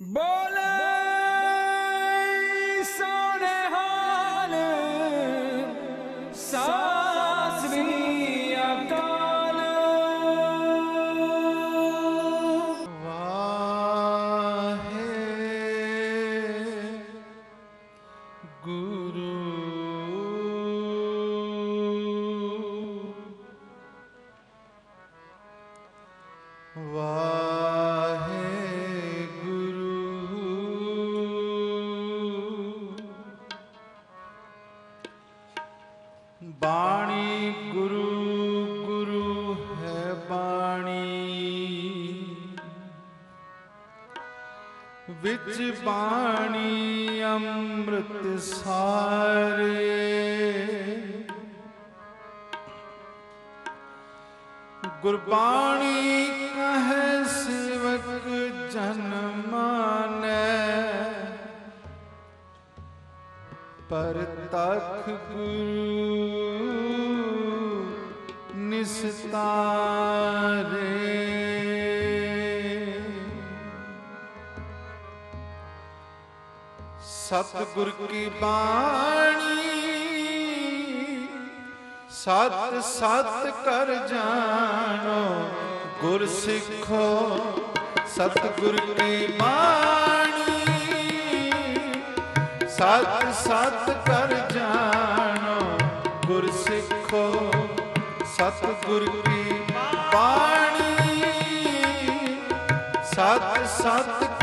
Bola! ਸਿੱਖੋ, ਸਤਿਗੁਰ ਕੀ ਬਾਣੀ। ਸਤ ਸਤ ਕਰ ਜਾਣੋ, ਗੁਰ ਸਿੱਖੋ, ਸਤਿਗੁਰ ਕੀ ਬਾਣੀ। ਸਤ ਸਤ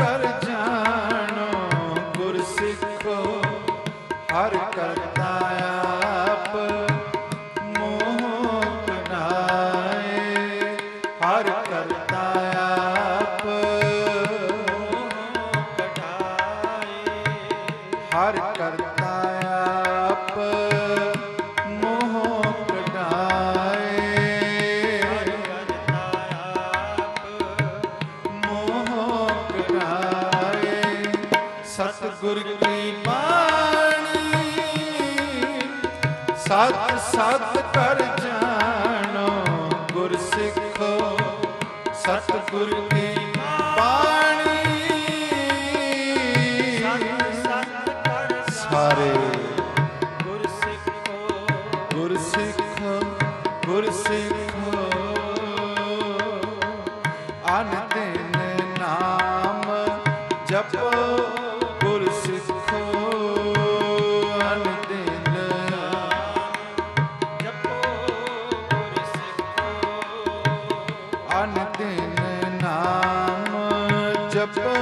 ਜਪੋ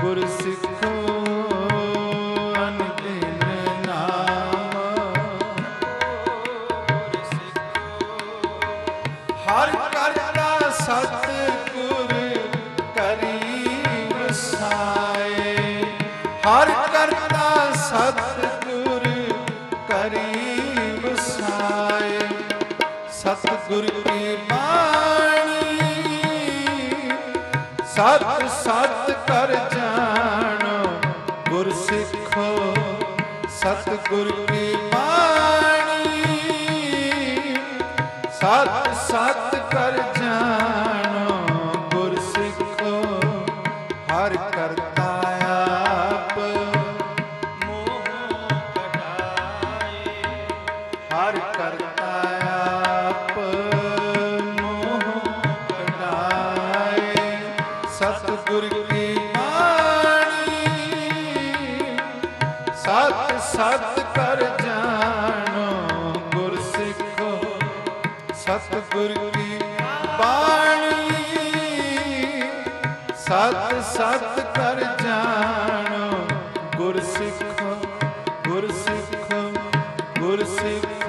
ਗੁਰ ਸਿੱਖੋ ਹਰ ਕਰਤਾ ਸਤਿਗੁਰ ਕਰੀਬ ਸਾਏ। ਸਤਿਗੁਰ ਕੀ ਬਾਣੀ? ਸਤ Thank you.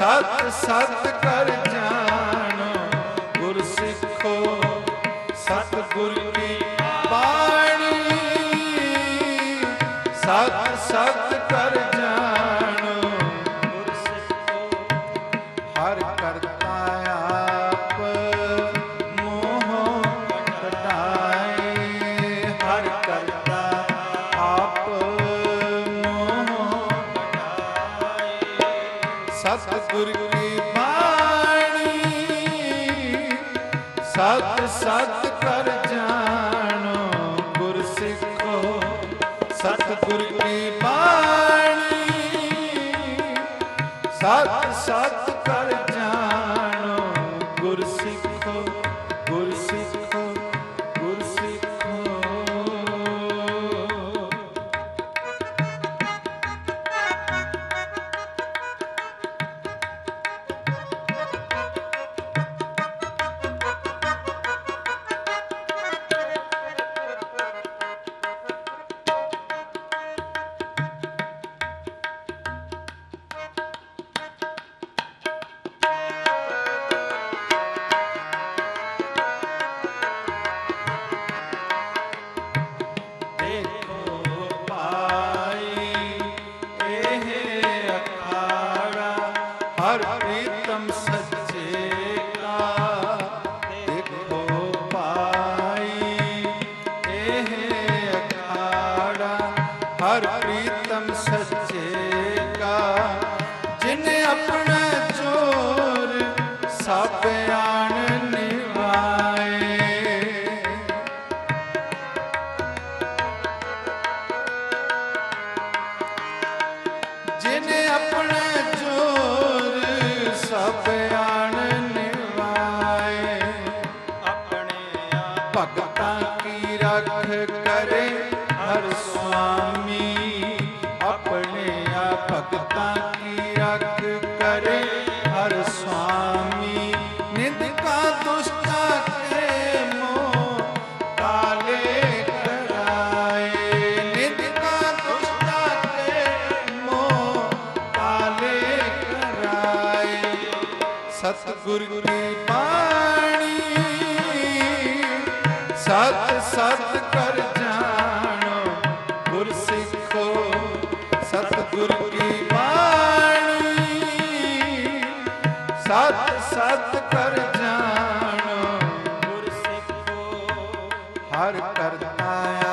ਸਤ ਸਤ ਕਰ ਜਾਣੋ। ਹਰ ਹਰ ਕਰਤਾ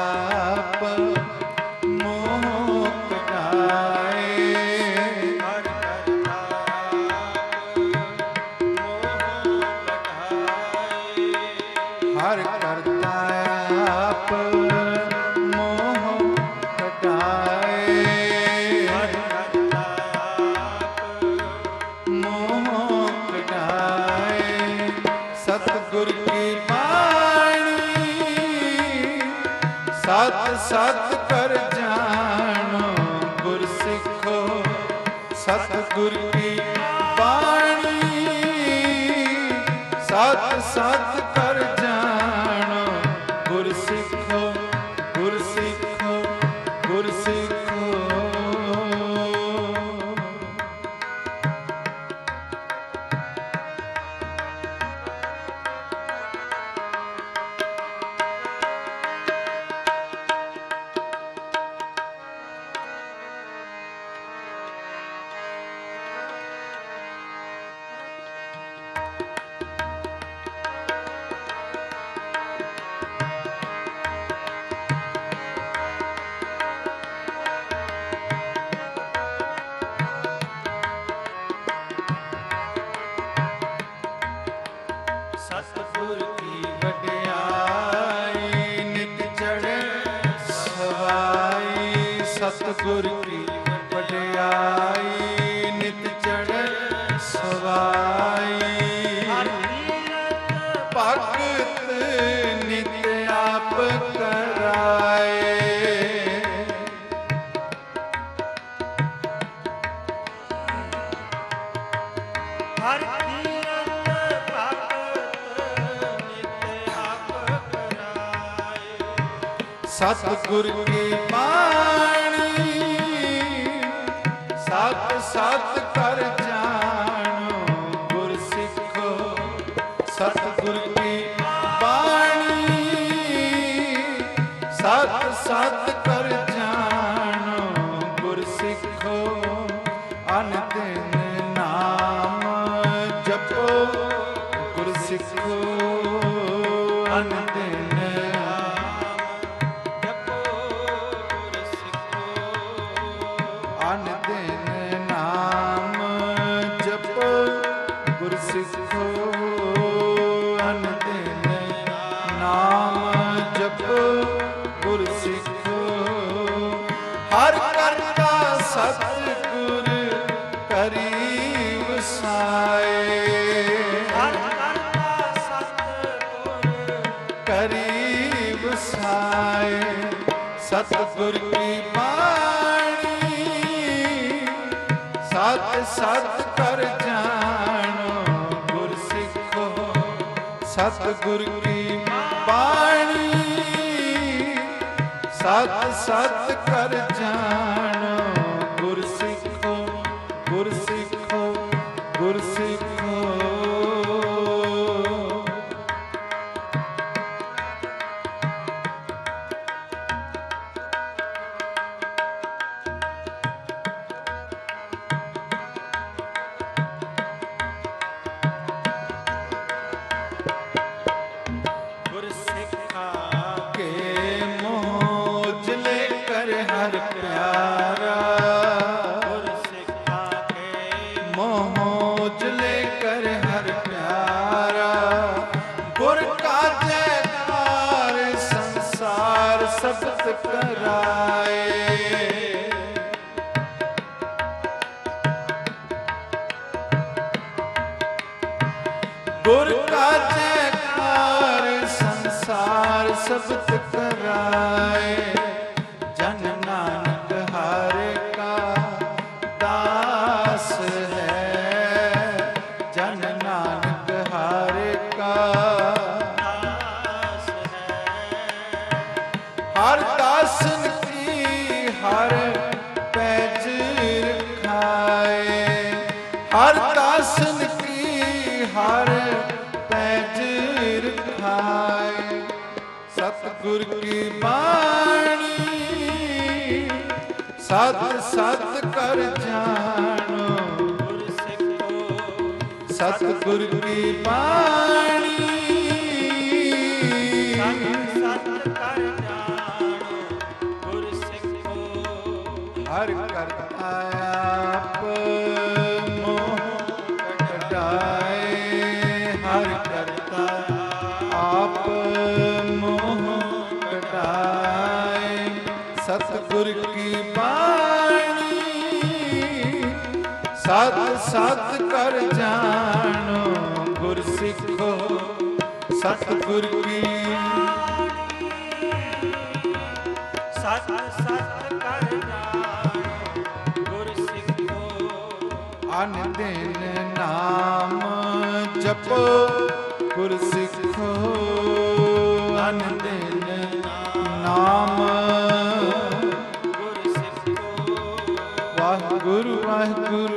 ਸਤਿਗੁਰ ਵਡਿਆਈ ਨਿਤ ਚੜ੍ਹੇ ਸਤਿਗੁਰ ਕੀ ਸਤਿਗੁਰ ਕੀ ਕਰੀ ਵਸਾਏ ਹਰ ਕਰਤਾ ਸਤਿਗੁਰ ਕਰੀ ਵਸਾਏ ਸਤਿਗੁਰ ਕੀ ਬਾਣੀ। ਸਤ ਸਤ ਕਰ ਜਾਣੋ ਗੁਰ ਸਿੱਖੋ ਸਤਿਗੁਰ ਕੀ ਬਾਣੀ। ਸਤ ਸਤ ਕਰ ਸਤਿਗੁਰ ਕੀ ਬਾਣੀ। ਸਤ ਸਤ ਕਰ ਜਾਣੋ ਗੁਰ ਸਿੱਖੋ ਹਰ ਕਰਤਾ ਆਪ। ਸਤਿਗੁਰ ਕੀ ਸਤ ਸਤ ਕਰ ਜਾਣੋ ਗੁਰ ਸਿੱਖੋ ਅਨ ਦਿਨ ਨਾਮ ਜਪੋ ਗੁਰ ਸਿੱਖੋ ਅਨ ਦਿਨ ਨਾਮ ਗੁਰ ਸਿੱਖੋ ਵਾਹਿਗੁਰੂ ਵਾਹਿਗੁਰੂ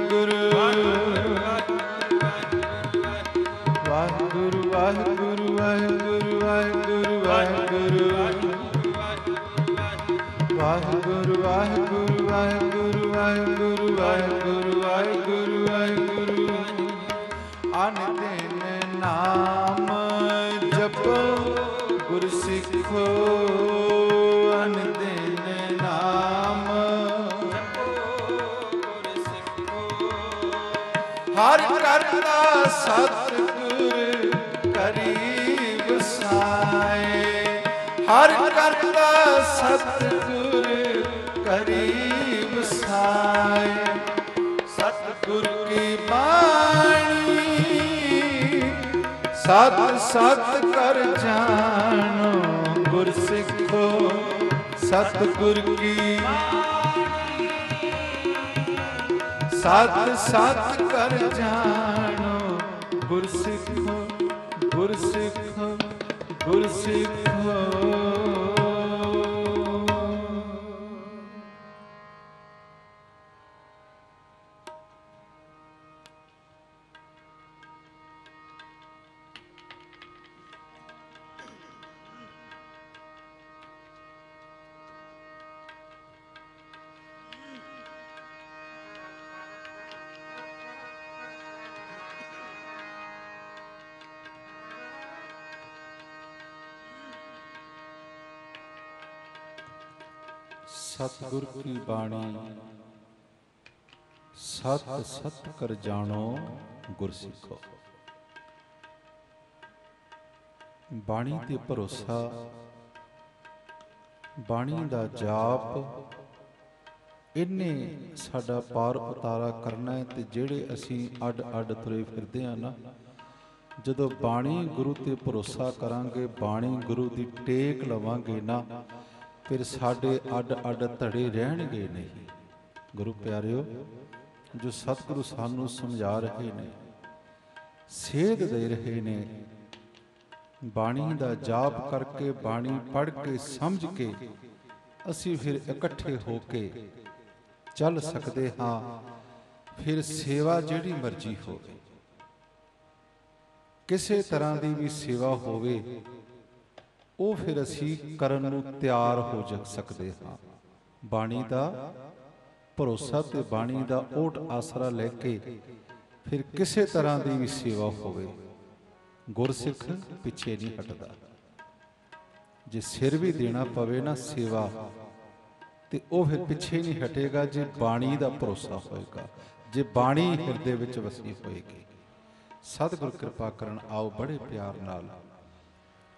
ਹਰ ਕਰਦਾ ਸਤਿਗੁਰ ਕਰੀਬ ਸਾਏ। ਹਰ ਕਰਦਾ ਸਤਿਗੁਰ ਕਰੀਬ ਸਾਏ। ਸਤਿਗੁਰ ਕੀ ਬਾਣੀ? ਸਤ ਸਤ ਕਰ ਜਾ ਸਤਿਗੁਰ ਕੀ। ਸਤ ਸਤ ਕਰ ਜਾਣੋ। ਗੁਰ ਸਿੱਖੋ ਗੁਰਸਿੱਖ। ਗੁਰ ਕੀ ਬਾਣੀ? ਸਤ ਸਤ ਕਰ ਜਾਣੋ ਗੁਰ ਸਿੱਖੋ। ਬਾਣੀ ਤੇ ਭਰੋਸਾ, ਬਾਣੀ ਦਾ ਜਾਪ ਇਹਨੇ ਸਾਡਾ ਪਾਰ ਉਤਾਰਾ ਕਰਨਾ ਹੈ ਤੇ ਜਿਹੜੇ ਅਸੀਂ ਅੱਡ ਅੱਡ ਤੁਰੇ ਫਿਰਦੇ ਆ ਨਾ, ਜਦੋਂ ਬਾਣੀ ਗੁਰੂ ਤੇ ਭਰੋਸਾ ਕਰਾਂਗੇ, ਬਾਣੀ ਗੁਰੂ ਦੀ ਟੇਕ ਲਵਾਂਗੇ ਨਾ ਫਿਰ ਸਾਡੇ ਅੱਡ ਅੱਡ ਧੜੇ ਰਹਿਣਗੇ ਨਹੀਂ। ਗੁਰੂ ਪਿਆਰਿਓ, ਜੋ ਸਤਿਗੁਰੂ ਸਾਨੂੰ ਸਮਝਾ ਰਹੇ ਨੇ, ਸੇਧ ਦੇ ਰਹੇ ਨੇ, ਬਾਣੀ ਦਾ ਜਾਪ ਕਰਕੇ ਬਾਣੀ ਪੜ੍ਹ ਕੇ ਸਮਝ ਕੇ ਅਸੀਂ ਫਿਰ ਇਕੱਠੇ ਹੋ ਕੇ ਚੱਲ ਸਕਦੇ ਹਾਂ, ਫਿਰ ਸੇਵਾ ਜਿਹੜੀ ਮਰਜ਼ੀ ਹੋਵੇ। ਕਿਸੇ ਤਰ੍ਹਾਂ ਦੀ ਵੀ ਸੇਵਾ ਹੋਵੇ ਉਹ ਫਿਰ ਅਸੀਂ ਕਰਨ ਨੂੰ ਤਿਆਰ ਹੋ ਜਾ ਸਕਦੇ ਹਾਂ। ਬਾਣੀ ਦਾ ਭਰੋਸਾ ਤੇ ਬਾਣੀ ਦਾ ਓਟ ਆਸਰਾ ਲੈ ਕੇ ਫਿਰ ਕਿਸੇ ਤਰ੍ਹਾਂ ਦੀ ਵੀ ਸੇਵਾ ਹੋਵੇ ਗੁਰਸਿੱਖ ਪਿੱਛੇ ਨਹੀਂ ਹਟਦਾ। ਜੇ ਸਿਰ ਵੀ ਦੇਣਾ ਪਵੇ ਨਾ ਸੇਵਾ, ਤੇ ਉਹ ਫਿਰ ਪਿੱਛੇ ਨਹੀਂ ਹਟੇਗਾ ਜੇ ਬਾਣੀ ਦਾ ਭਰੋਸਾ ਹੋਏਗਾ, ਜੇ ਬਾਣੀ ਹਿਰਦੇ ਵਿੱਚ ਵਸੀ ਹੋਏਗੀ। ਸਤਿਗੁਰ ਕਿਰਪਾ ਕਰਨ ਆਓ ਬੜੇ ਪਿਆਰ ਨਾਲ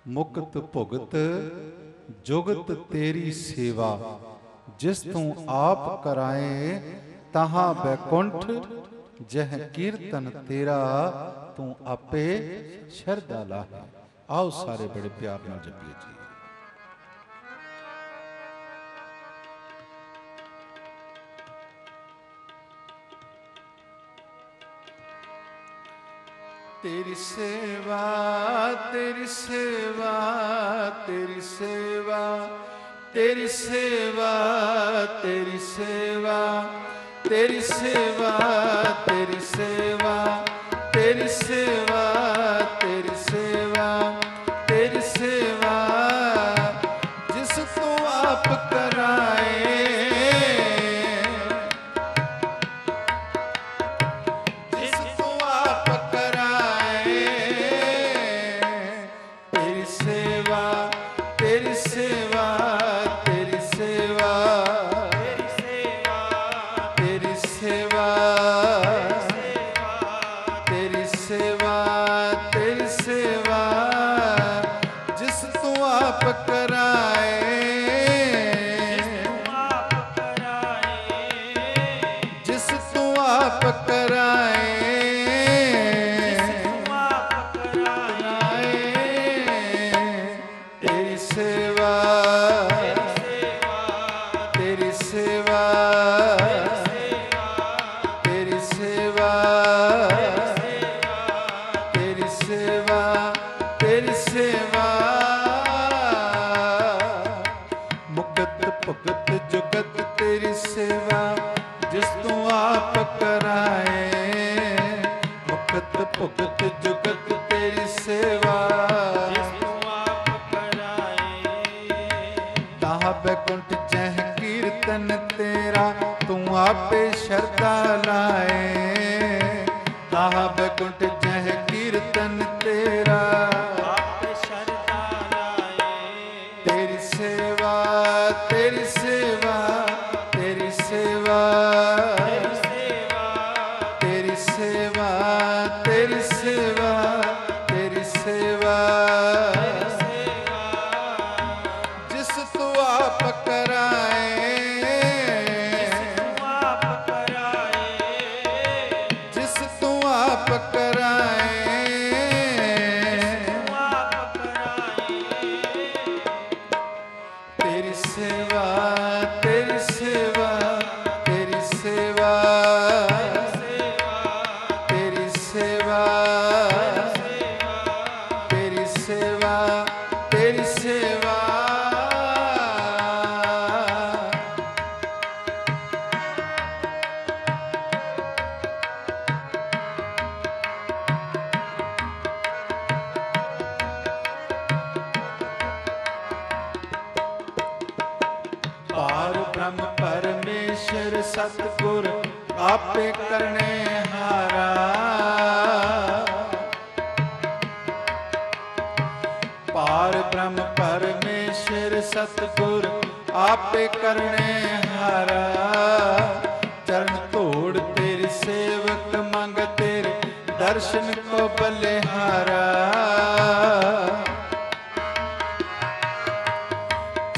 ਮੁਕਤ ਭੁਗਤ, ਜੁਗਤ ਤੇਰੀ ਸੇਵਾ। ਜਿਸ ਤੂੰ ਆਪ ਕਰਾਏ, ਤਹਾਂ ਬੈਕੁੰਠ ਜਹ ਕੀਰਤਨ ਤੇਰਾ, ਤੂੰ ਆਪੇ ਸ਼ਰਧਾ ਲਾਹੇ। ਆਓ ਸਾਰੇ ਬੜੇ ਪਿਆਰ ਨਾਲ ਜਪੀਏ ਜੀ। ਤੇਰੀ ਸੇਵਾ ਤੇਰੀ ਸੇਵਾ ਤੇਰੀ ਸੇਵਾ ਤੇਰੀ ਸੇਵਾ ਤੇਰੀ ਸੇਵਾ ਤੇਰੀ ਸੇਵਾ ਤੇਰੀ ਸੇਵਾ ਤੇਰੀ ਸੇਵਾ। ਕੰਠ ਚਹਿ ਕੀਰਤਨ ਤੇਰਾ ਤੂੰ ਆਪੇ ਸ਼ਰਧਾ ਲਾਏ। ਸਤਗੁਰ ਆਪੇ ਕਰਨੇ ਹਾਰਾ। ਚਰਨ ਧੋੜ ਤੇਰੇ ਸੇਵਕ ਮੰਗ ਤੇਰੇ ਦਰਸ਼ਨ ਕੋ ਬਲਿਹਾਰਾ।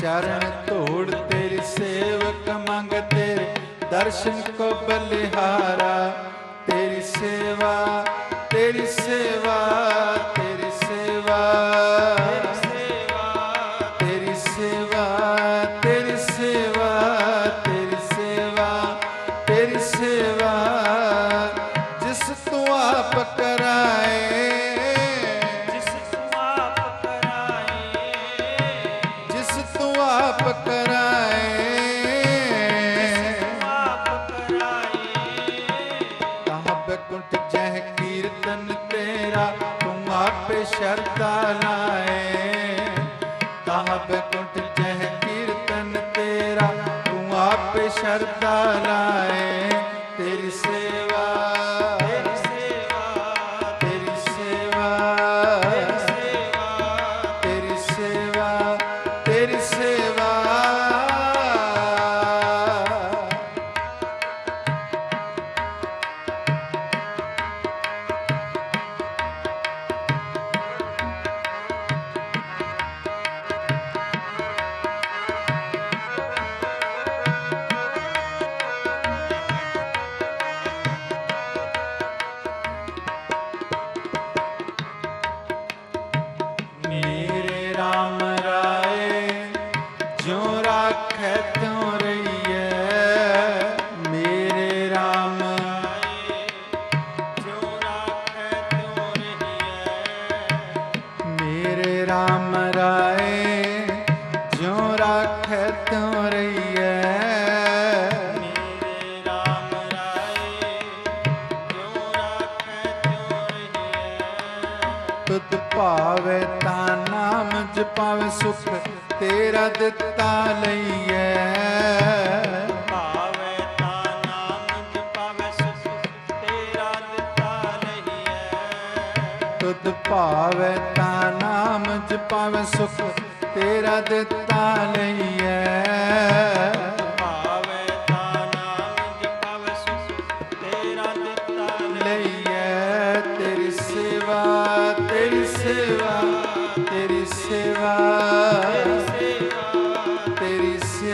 ਚਰਨ ਧੋੜ ਤੇਰੇ ਸੇਵਕ ਮੰਗ ਤੇਰੇ ਦਰਸ਼ਨ ਕੋ ਬਲਿਹਾਰਾ।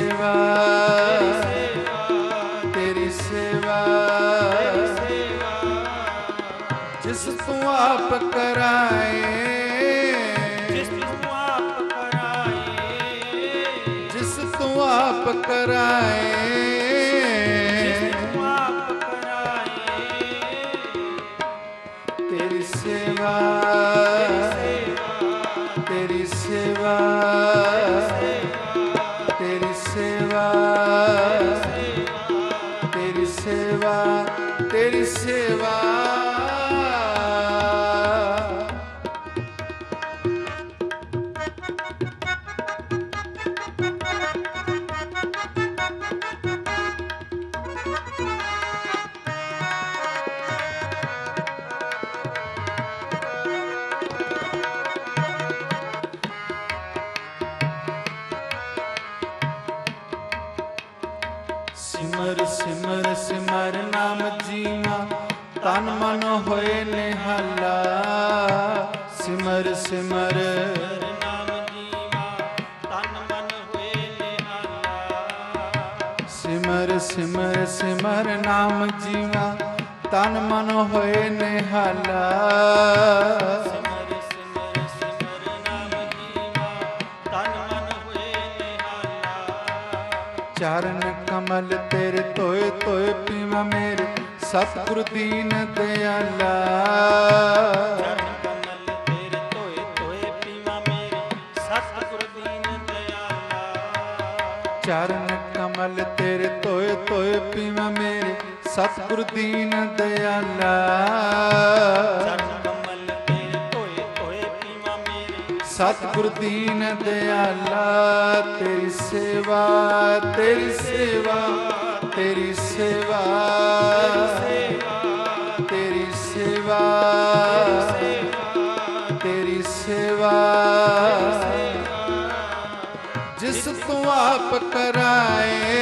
ਸੇਵਾ ਤੇਰੀ ਸੇਵਾ। ਜਿਸ ਤੂੰ ਆਪ ਕਰਾਏ ਜਿਸ ਜਿਸ ਤੂੰ ਆਪ ਕਰਾਏ। ਚਰਨ ਕਮਲ ਤੇਰੇ ਤੋਏ ਤੋਏ ਪੀਵਾ ਮੇਰੇ ਸਤਿਗੁਰ ਦੀਨ ਦਿਆਲਾ। ਚਰਨ ਕਮਲ ਤੇਰੇ ਧੋਏ ਧੋਏ ਪੀਵਾ ਮੇਰੇ ਸਤਿਗੁਰ ਦੀਨ ਦਿਆਲਾ। ਚਰਨ ਕਮਲ ਤੇਰੇ ਤੋਏ ਤੋਏ ਪੀਵਾ ਮੇਰੇ ਸਤਿਗੁਰ ਦੀਨ ਦਿਆਲਾ। ਚਰਨ ਸਤਿਗੁਰ ਦੀਨ ਦਿਆਲਾ, ਤੇਰੀ ਸੇਵਾ ਤੇਰੀ ਸੇਵਾ ਤੇਰੀ ਸੇਵਾ ਤੇਰੀ ਸੇਵਾ ਤੇਰੀ ਸੇਵਾ। ਜਿਸ ਤੂੰ ਆਪ ਕਰਾਏ,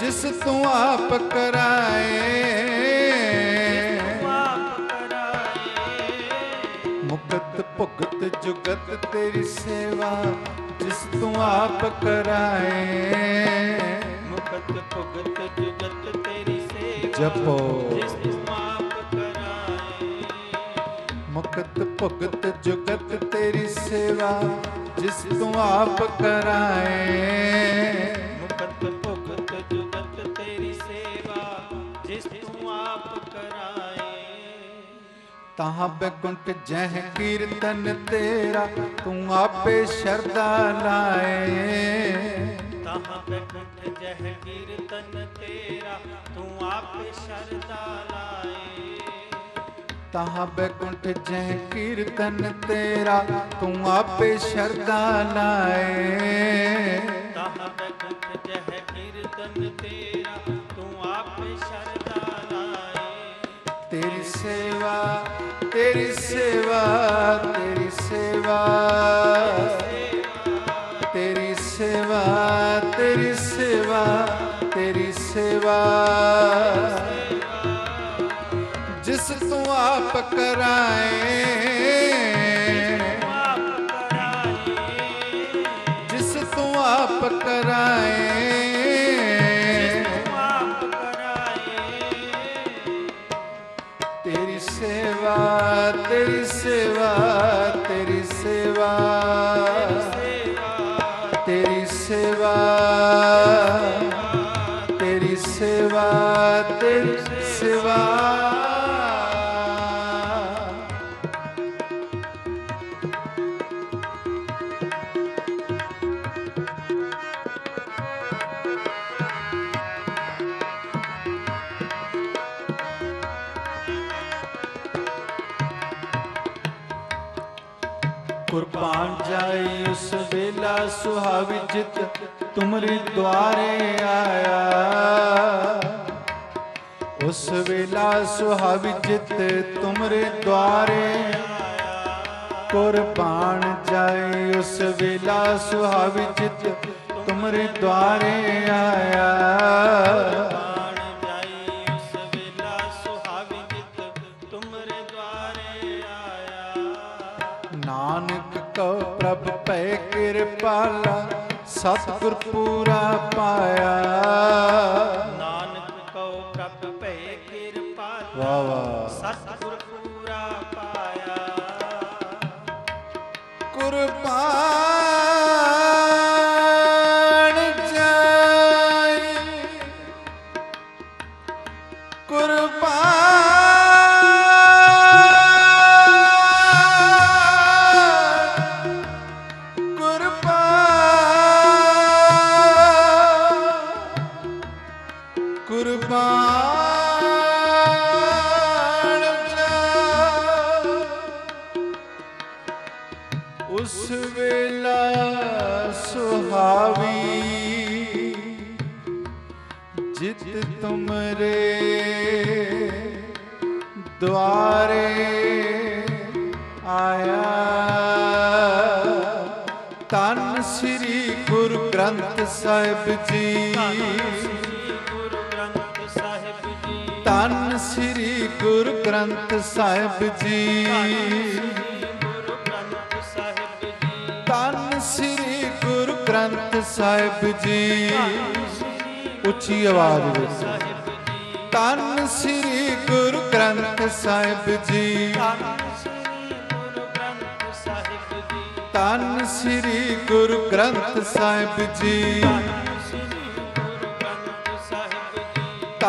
ਜਿਸ ਤੂੰ ਆਪ ਕਰਾਏ ਜੁਗਤ ਤੇਰੀ ਸੇਵਾ ਜਿਸ ਤੂੰ ਆਪ ਕਰਾਏ ਮੁਕਤ ਭੁਗਤ ਜੁਗਤ ਤੇਰੀ ਸੇਵਾ ਜਪੋ ਜਿਸ ਤੂੰ ਆਪ ਕਰਾਏ ਮੁਕਤ ਭੁਗਤ ਜੁਗਤ ਤੇਰੀ ਸੇਵਾ ਜਿਸ ਤੂੰ ਆਪ ਕਰਾਏ ਮੁਕਤ ਭੁਗਤ ਜੁਗਤ ਤੇਰੀ ਸੇਵਾ ਜਿਸ ਤੂੰ ਆਪ ਕਰਾਏ ਤਾਹ ਬੈਕੁੰਠ ਜਹ ਕੀਰਤਨ ਤੇਰਾ ਤੂੰ ਆਪੇ ਸ਼ਰਦਾ ਲਾਏ। ਤਾਹਾਂ ਬੈਠ ਜਹ ਕੀਰਤਨ ਤੇਰਾ ਤੂੰ ਆਪੇ ਸ਼ਰਦਾ ਲਾਏ। ਤਾਹ ਬੈਕੁੰਠ ਜਹ ਕੀਰਤਨ ਤੇਰਾ ਤੂੰ ਆਪੇ ਸ਼ਰਦਾ ਲਾਏ। ਤਾਹਾਂ ਬੈਠ ਜਹ ਕੀਰਤਨ ਤੇਰਾ ਸੇਵਾ, ਤੇਰੀ ਸੇਵਾ ਤੇਰੀ ਸੇਵਾ। ਤੇਰੀ ਸੇਵਾ ਤੇਰੀ ਸੇਵਾ ਤੇਰੀ ਸੇਵਾ। ਜਿਸ ਤੂੰ ਆਪ ਕਰਾਏ ਕੁਰਬਾਨ ਜਾਈ ਉਸ ਵੇਲਾ ਸੁਹਾਵੀ ਜਿਤ, ਤੁਮਰੇ ਦੁਆਰੇ ਆਇਆ। ਉਸ ਵੇਲਾ ਸੁਹਾਵੀ ਜਿਤ, ਤੁਮਰੇ ਦੁਆਰੇ ਜਾਈ ਉਸ ਵੇਲਾ ਸੁਹਾਵੀ ਜਿਤ ਆਇਆ। ਬਾਣ ਜਾਈ ਉਸ ਵੇਲਾ ਸੁਹਾਵੀ ਜਿਤ ਤੁਮਰੇ ਦੁਆਰੇ ਆਇਆ। ਨਾਨਕ ਕਉ ਪ੍ਰਭ ਭੈ ਕਿਰਪਾਲਾ ਸਤਿਗੁਰ ਪੂਰਾ ਪਾਇਆ। ਸਾਹਿਬ ਜੀ। ਧੰਨ ਸ੍ਰੀ ਗੁਰੂ ਗ੍ਰੰਥ ਸਾਹਿਬ ਜੀ। ਧੰਨ ਸ੍ਰੀ ਗੁਰੂ ਗ੍ਰੰਥ ਸਾਹਿਬ ਜੀ। ਉੱਚੀ ਆਵਾਜ਼ ਵਿੱਚ। ਧੰਨ ਸ੍ਰੀ ਗੁਰੂ ਗ੍ਰੰਥ ਸਾਹਿਬ ਜੀ। ਧੰਨ ਸ੍ਰੀ ਗੁਰੂ ਗ੍ਰੰਥ ਸਾਹਿਬ ਜੀ।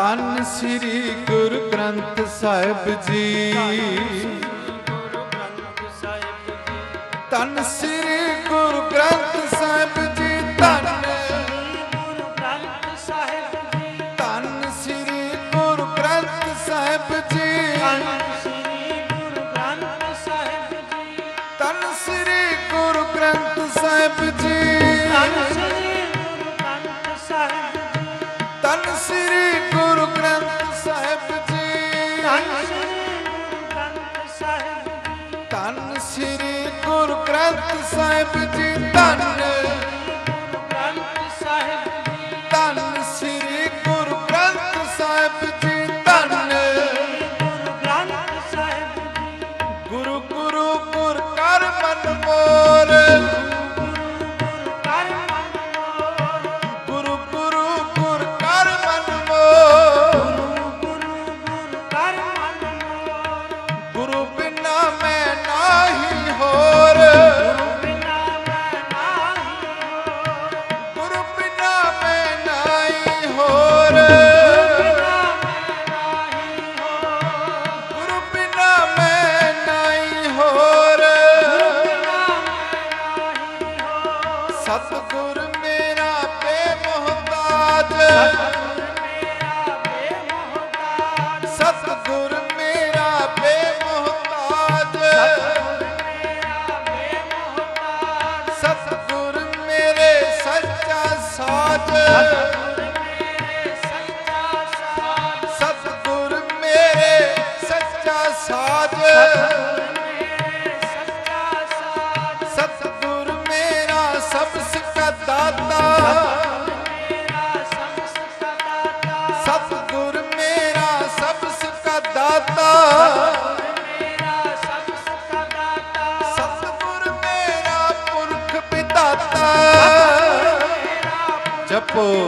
ਧੰਨ ਸ੍ਰੀ ਗੁਰੂ ਗ੍ਰੰਥ ਸਾਹਿਬ ਜੀ। ਧੰਨ ਸ੍ਰੀ ਗੁਰੂ ਗ੍ਰੰਥ ਸਾਹਿਬ ਜੀ ਧੰਨ Apple.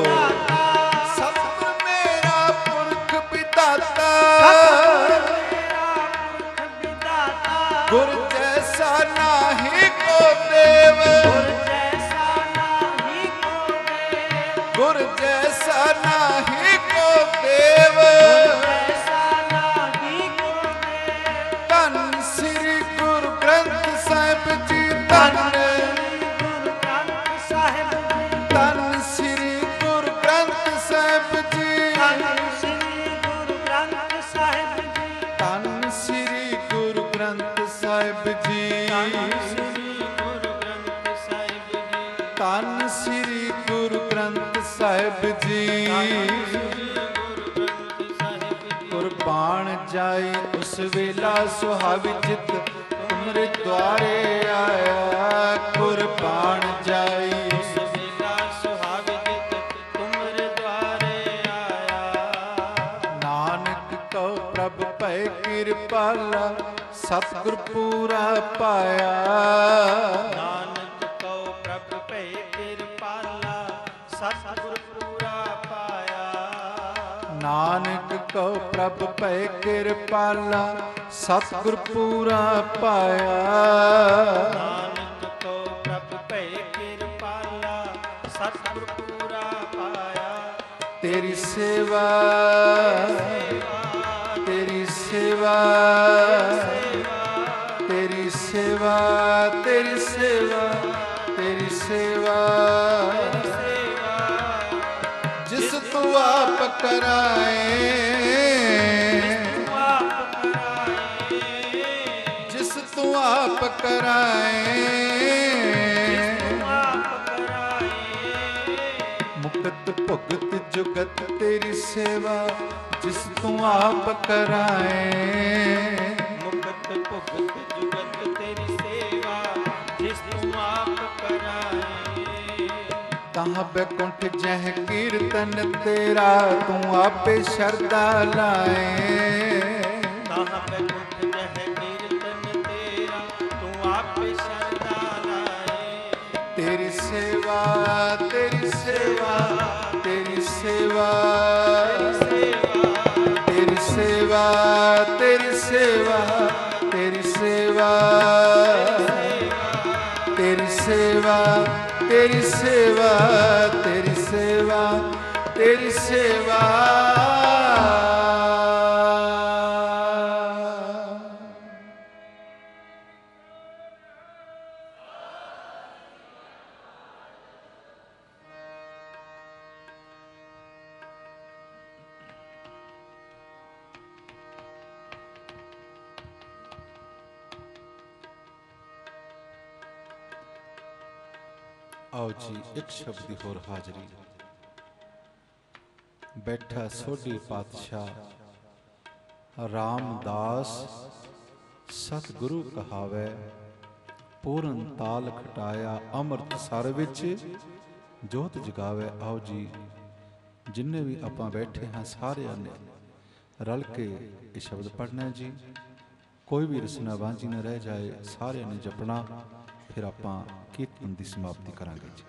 ਨਾਨਕ ਕਉ ਪ੍ਰਭ ਭੈ ਕਿਰਪਾਲਾ ਸਤਿਗੁਰ ਪੂਰਾ ਪਾਇਆ। ਪ੍ਰਭ ਭੈ ਕਿਰਪਾਲਾ ਸਤਿਗੁਰ ਪੂਰਾ ਪਾਇਆ। ਤੇਰੀ ਸੇਵਾ ਤੇਰੀ ਸੇਵਾ ਤੇਰੀ ਸੇਵਾ ਤੇਰੀ ਕਰਾਏ ਜਿਸ ਤੂੰ ਆਪ ਕਰਾਏ ਮੁਕਤ ਭਗਤ ਜੁਗਤ ਤੇਰੀ ਸੇਵਾ ਜਿਸ ਤੂੰ ਆਪ ਕਰਾਏ ਤਾਹ ਬੈਕੁੰਠ ਜਹ ਕੀਰਤਨ ਤੇਰਾ ਤੂੰ ਆਪੇ ਸ਼ਰਦਾ ਲਾਏ। ਜਹ ਕੀਰਤਨ ਤੇਰਾ ਤੂੰ ਆਪੇ ਸ਼ਰਦਾ ਲਾਏ। ਤੇਰੀ ਸੇਵਾ। ਤੇਰੀ ਸੇਵਾ। ਤੇਰੀ ਸੇਵਾ ਤੇਰੀ ਸੇਵਾ ਤੇਰੀ ਸੇਵਾ। ਤੇਰੀ ਸੇਵਾ। ਤੇਰੀ ਸੇਵਾ। ਤੇਰੀ ਸੇਵਾ ਤੇਰੀ ਸੇਵਾ ਤੇਰੀ ਸੇਵਾ। ਹਾਜ਼ਰੀ। ਬੈਠਾ ਸੋਢੀ ਪਾਤਸ਼ਾਹ, ਰਾਮਦਾਸ, ਸਤਿਗੁਰੂ ਕਹਾਵੇ, ਪੂਰਨ ਤਾਲ ਖਟਾਇਆ ਅੰਮ੍ਰਿਤ ਸਰ ਵਿੱਚ, ਜੋਤ ਜਗਾਵੇ। ਆਓ ਜੀ, ਜਿੰਨੇ ਵੀ ਆਪਾਂ ਬੈਠੇ ਹਾਂ ਸਾਰਿਆਂ ਨੇ ਰਲ ਕੇ ਇਹ ਸ਼ਬਦ ਪੜ੍ਹਨਾ ਜੀ। ਕੋਈ ਵੀ ਰਸਨਾ ਵਾਂਝੀ ਨਾ ਰਹਿ ਜਾਏ, ਸਾਰਿਆਂ ਨੇ ਜਪਣਾ, ਫਿਰ ਆਪਾਂ ਕੀਰਤਨ ਦੀ ਸਮਾਪਤੀ ਕਰਾਂਗੇ ਜੀ।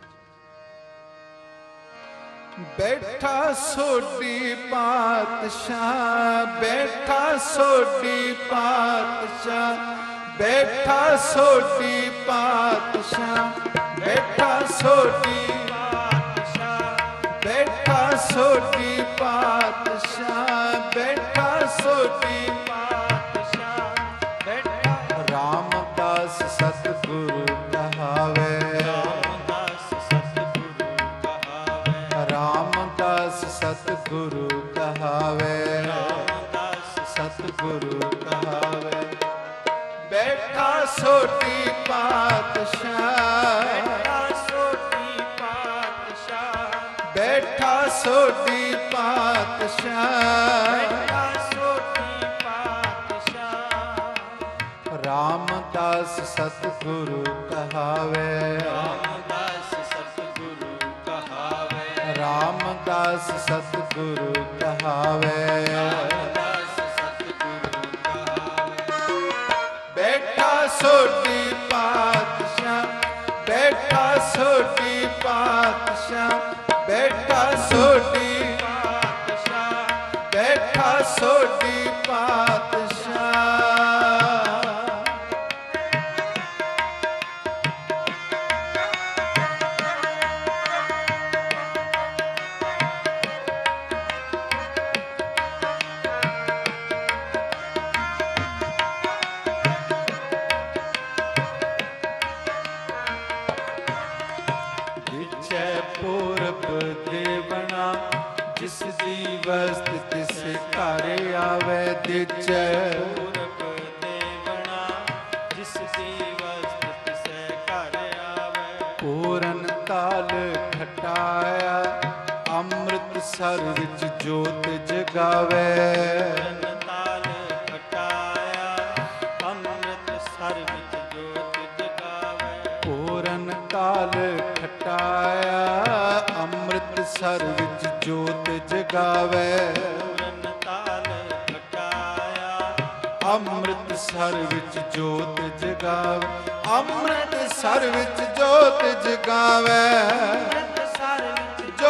ਬੈਠਾ ਸੋਡੀ ਪਾਤਸ਼ਾਹ, ਬੈਠਾ ਸੋਡੀ ਪਾਤਸ਼ਾਹ, ਬੈਠਾ ਸੋਡੀ ਪਾਤਸ਼ਾਹ, ਬੈਠਾ ਸੋਡੀ ਪਾਤਸ਼ਾਹ, ਬੈਠਾ ਸੋਡੀ ਪਾਤਸ਼ਾਹ, ਬੈਠਾ ਸੋਡੀ ਪਾਤਸ਼ਾਹ, ਬੈਠਾ ਰਾਮਦਾਸ ਸਤਿਗੁਰੂ ਬੈਠਾ ਸੋਢੀ ਪਾਤਸ਼ਾਹ। ਰਾਮਦਾਸ ਸਤਿਗੁਰੂ ਕਹਾਵੇ। ਰਾਮਦਾਸ ਸਤਿਗੁਰੂ ਕਹਾਵੇ। ਬੈਠਾ ਅੰਮ੍ਰਿਤ ਸਰ ਵਿੱਚ ਜੋਤ ਜਗਾਵੇ। ਪੂਰਨ ਤਾਲ ਖਟਾਇਆ ਅੰਮ੍ਰਿਤ ਸਰ ਵਿੱਚ ਜੋਤ ਜਗਾਵੇ। ਅੰਮ੍ਰਿਤ ਸਰ ਵਿੱਚ ਜੋਤ ਜਗਾਵੇ। ਅੰਮ੍ਰਿਤ ਸਰ ਵਿੱਚ ਜੋਤ ਜਗਾਵੇ।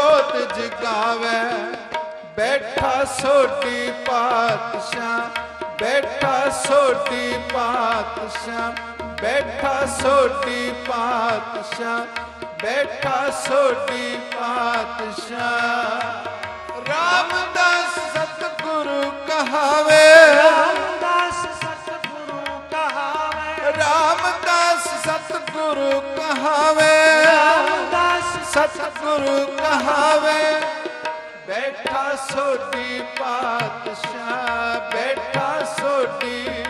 ਜੋਤ ਜਗਾਵੇ। ਬੈਠਾ ਸੋਢੀ ਪਾਤਸ਼ਾਹ, ਬੈਠਾ ਸੋਢੀ ਪਾਤਸ਼ਾਹ, ਬੈਠਾ ਸੋਢੀ ਪਾਤਸ਼ਾਹ, ਬੈਠਾ ਸੋਢੀ ਪਾਤਸ਼ਾਹ। ਰਾਮਦਾਸ ਸਤਿਗੁਰੂ ਕਹਾਵੇ ਸਤਿਗੁਰੂ ਕਹਾਵੇ ਬੈਠਾ ਸੋਢੀ ਪਾਤਸ਼ਾਹ ਬੈਠਾ ਸੋਢੀ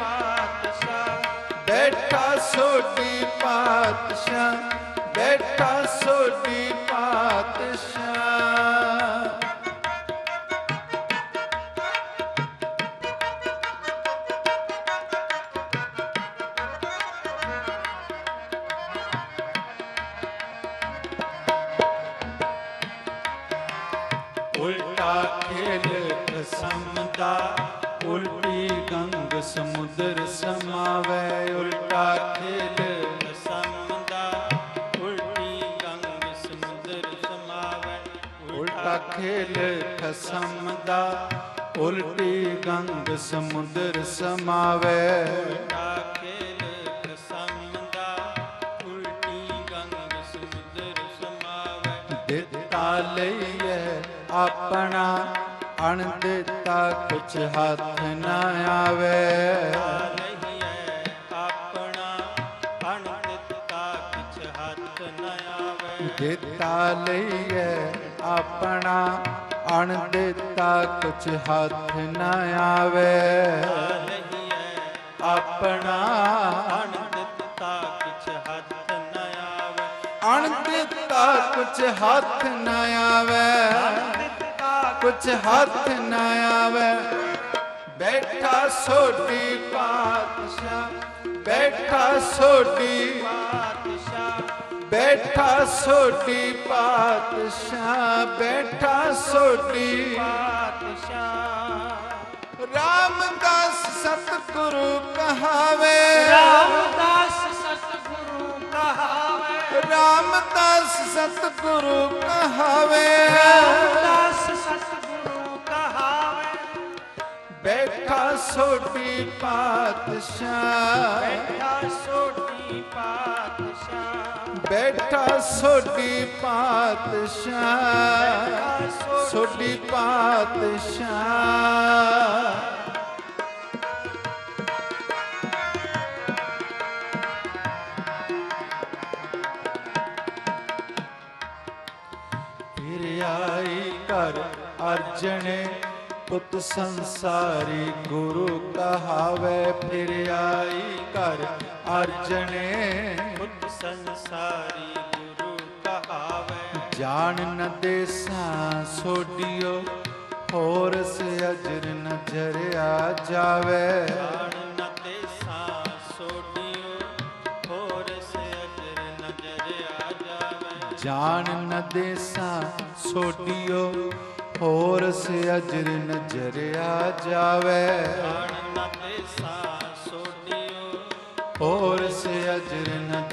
ਬੈਠਾ ਸੋਢੀ ਪਾਤਸ਼ਾਹ ਬੈਠਾ ਸੋਢੀ ਪਾਤਸ਼ਾਹ। ਸਮੁੰਦਰ ਸਮਾਵੈ, ਉਲਟਾ ਖੇਲ ਸਮਦਾ ਉਲਟੀ ਗੰਗ ਸਮੁੰਦਰ ਸਮਾਵੈ, ਉਲਟਾ ਖੇਲ ਖਸਮ ਦਾ ਉਲਟੀ ਗੰਗ ਸਮੁੰਦਰ ਸਮਾਵੈ। ਉਲਟਾ ਖੇਲ ਸਮਦਾ ਉਲਟੀ ਗੰਗ ਸਮੁੰਦਰ ਸਮਾਵੈ। ਦਿੱਤਾ ਆਪਣਾ ਅਣ ਦਿੱਤਾ ਕੁਛ ਹੱਥ ਨਾ ਆਵੇ। ਆਪਣਾ ਅਣ ਦਿੱਤਾ ਕਿਛ ਹੱਥ ਨ ਆਵੇ ਆਪਣਾ ਅਣ ਦਿੱਤਾ ਕੁਛ ਹੱਥ ਨਾ ਆਵੇ। ਆਪਣਾ ਅਣ ਦਿੱਤਾ ਕਿਛ ਹੱਥ ਨ ਆਵੇ। ਅਣ ਦਿੱਤਾ ਕੁਛ ਹੱਥ ਨਾ ਆਵੇ। ਕੁਛ ਹੱਥ ਨਾ ਆਵੇ। ਬੈਠਾ ਸੋਢੀ ਪਾਤਸ਼ਾਹ ਬੈਠਾ ਸੋਢੀ ਪਾਤਸ਼ਾਹ ਬੈਠਾ ਸੋਢੀ ਪਾਤਸ਼ਾਹ ਬੈਠਾ ਸੋਢੀ ਪਾਤਸ਼ਾਹ। ਰਾਮਦਾਸ ਸਤਿਗੁਰੂ ਕਹਾਵੇ। ਰਾਮਦਾਸ ਸਤਿਗੁਰੂ ਕਹਾਵੇ। ਰਾਮਦਾਸ ਸਤਿਗੁਰੂ ਕਹਾਵੇ। ਰਾਮਦਾਸ ਸਤਿਗੁਰੂ ਕਹਾਵੇ ਬੈਠਾ ਸੋਢੀ ਪਾਤਸ਼ਾਹ। ਬੈਠਾ ਸੋਢੀ ਪਾਤਸ਼ਾਹ। ਬੈਠਾ ਸੋਢੀ ਪਾਤਸ਼ਾਹ। ਸੋਢੀ ਪਾਤਸ਼ਾਹ। ਅਰਜਣੇ ਪੁੱਤ ਸੰਸਾਰੀ ਗੁਰੂ ਕਹਾਵੇ ਫਿਰ ਆਈ ਕਰ ਅਰਜਣੇ ਬੁੱਧ ਸੰਸਾਰੀ ਗੁਰੂ ਕਹਾਵੇ। ਜਾਣ ਨ ਦੇਸਾਂ ਸੋਢਿਓ ਹੋਰ ਸ ਅਜਰ ਨ ਜਰਿਆ ਜਾਵੇ। ਜਾਣ ਨ ਦੇਸਾਂ ਸੋਢਿਓ ਹੋਰ ਸੇ ਅਜਰ ਨਜ਼ਰ ਆ ਜਾਵੇ। ਜਾਣ ਨ ਦੇਸਾਂ ਹੋਰ ਸ ਅਜਰ ਨ ਜਰਿਆ ਜਾਵੇ। ਜਾਣ ਨ ਦੇਸਾਂ ਸੋਢਿਓ ਹੋਰ ਸ ਅਜਰ ਨ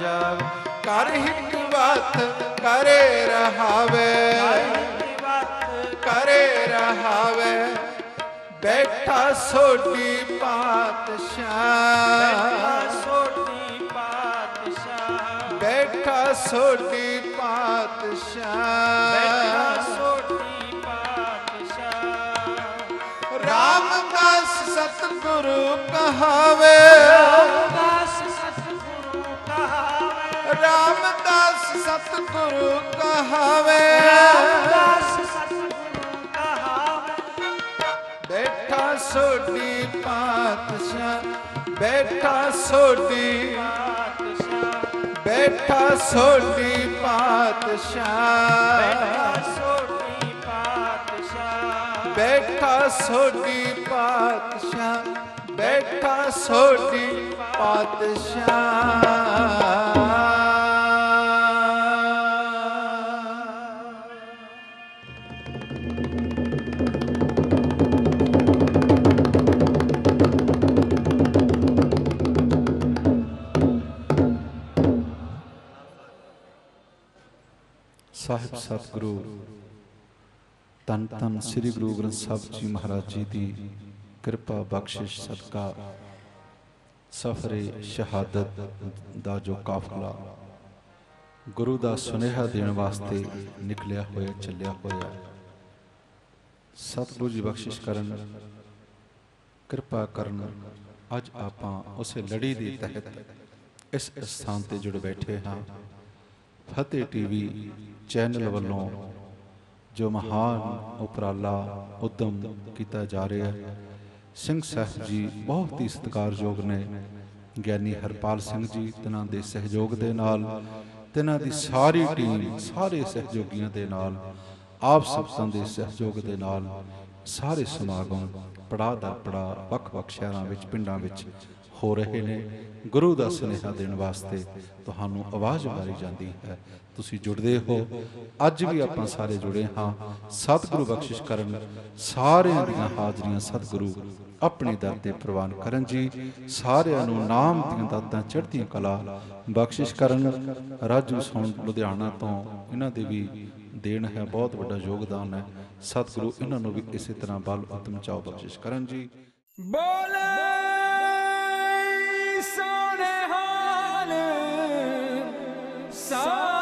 ਜਾਵੇ। ਕਰ ਹਿੱਕ ਬਾਤ ਕਰੇ ਰਹਾਵੇ। ਕਰੇ ਰਹਾਵੇ। ਬੈਠਾ ਸੋਢੀ ਪਾਤਸ਼ਾਹ। ਸੋਢੀ ਪਾਤਸ਼ਾਹ ਬੈਠਾ ਸੋਢੀ ਪਾਤਸ਼ਾਹ। ਸੋਢੀ ਸਤਿਗੁਰੂ ਕਹਾਵੇ। ਰਾਮਦਾਸ ਸਤਿਗੁਰੂ ਕਹਾਵੇ। ਰਾਮਦਾਸ ਸਤਿਗੁਰੂ ਕਹਾਵੇ ਬੈਠਾ ਸੋਢੀ ਪਾਤਸ਼ਾਹ, ਬੈਠਾ ਸੋਢੀ। ਬੈਠਾ ਸੋਢੀ ਪਾਤਸ਼ਾਹ ਸੋਢੀ ਪਾਤਸ਼ਾਹ। ਬੈਠਾ ਸੋਢੀ ਪਾਤਸ਼ਾਹ ਬੈਠਾ ਸੋਢੀ ਪਾਤਸ਼ਾਹ। ਸਾਹਿਬ ਸਤਿਗੁਰੂ। ਤਨ ਤਨ ਸ੍ਰੀ ਗੁਰੂ ਗ੍ਰੰਥ ਸਾਹਿਬ ਜੀ ਮਹਾਰਾਜ ਜੀ ਦੀ ਕਿਰਪਾ ਬਖਸ਼ਿਸ਼ ਸਦਕਾ ਸਫਰੇ ਸ਼ਹਾਦਤ ਦਾ ਜੋ ਕਾਫਲਾ ਗੁਰੂ ਦਾ ਸੁਨੇਹਾ ਦੇਣ ਵਾਸਤੇ ਨਿਕਲਿਆ ਹੋਇਆ, ਚੱਲਿਆ ਹੋਇਆ ਸਤਿਗੁਰੂ ਜੀ ਬਖਸ਼ਿਸ਼ ਕਰਨ, ਕਿਰਪਾ ਕਰਨ, ਅੱਜ ਆਪਾਂ ਉਸੇ ਲੜੀ ਦੇ ਤਹਿਤ ਇਸ ਸਥਾਨ ਤੇ ਜੁੜ ਬੈਠੇ ਹਾਂ। ਫਤਿਹ ਟੀਵੀ ਚੈਨਲ ਵੱਲੋਂ ਜੋ ਮਹਾਨ ਉਪਰਾਲਾ ਉਦਮ ਕੀਤਾ ਜਾ ਰਿਹਾ ਹੈ। ਸਿੰਘ ਸਾਹਿਬ ਜੀ ਬਹੁਤ ਹੀ ਸਤਿਕਾਰਯੋਗ ਨੇ। ਗਿਆਨੀ ਹਰਪਾਲ ਸਿੰਘ ਜੀ ਤਿਨਾਂ ਦੇ ਸਹਿਯੋਗ ਦੇ ਨਾਲ, ਤਿਨਾਂ ਦੀ ਸਾਰੀ ਟੀਮ, ਸਾਰੇ ਸਹਿਯੋਗੀਆਂ ਦੇ ਨਾਲ, ਆਪ ਸੰਗਤਾਂ ਦੇ ਸਹਿਯੋਗ ਦੇ ਨਾਲ ਸਾਰੇ ਸਮਾਗਮ ਪੜਾ ਦਰ ਪੜਾ ਵੱਖ-ਵੱਖ ਸ਼ਹਿਰਾਂ ਵਿੱਚ, ਪਿੰਡਾਂ ਵਿੱਚ ਹੋ ਰਹੇ ਨੇ। ਗੁਰੂ ਦਾ ਸੁਨੇਹਾ ਦੇਣ ਵਾਸਤੇ ਤੁਹਾਨੂੰ ਆਵਾਜ਼ ਮਾਰੀ ਜਾਂਦੀ ਹੈ। ਤੁਸੀਂ ਜੁੜਦੇ ਹੋ। ਅੱਜ ਵੀ ਆਪਾਂ ਸਾਰੇ ਜੁੜੇ ਹਾਂ। ਸਤਿਗੁਰੂ ਬਖਸ਼ਿਸ਼ ਕਰਨ ਸਾਰਿਆਂ ਦੀਆਂ ਹਾਜ਼ਰੀਆਂ ਸਤਿਗੁਰੂ ਆਪਣੇ ਦਰ ਤੇ ਪ੍ਰਵਾਨ ਕਰਨ ਜੀ। ਸਾਰਿਆਂ ਨੂੰ ਨਾਮ ਦੀਆਂ ਦਾਤਾਂ ਚੜ੍ਹਦੀਆਂ ਕਲਾ ਬਖਸ਼ਿਸ਼ ਕਰਨ। ਰਾਜੂ ਸੌਣ ਲੁਧਿਆਣਾ ਤੋਂ ਇਹਨਾਂ ਦੇ ਵੀ ਦੇਣ ਹੈ, ਬਹੁਤ ਵੱਡਾ ਯੋਗਦਾਨ ਹੈ। ਸਤਿਗੁਰੂ ਇਹਨਾਂ ਨੂੰ ਵੀ ਇਸੇ ਤਰ੍ਹਾਂ ਬਲ ਉਤਮ ਚਾਓ ਬਖਸ਼ਿਸ਼ ਕਰਨ ਜੀ। ਬੋਲੇ ਸੋਨੇ ਹਾਲ ਸਾ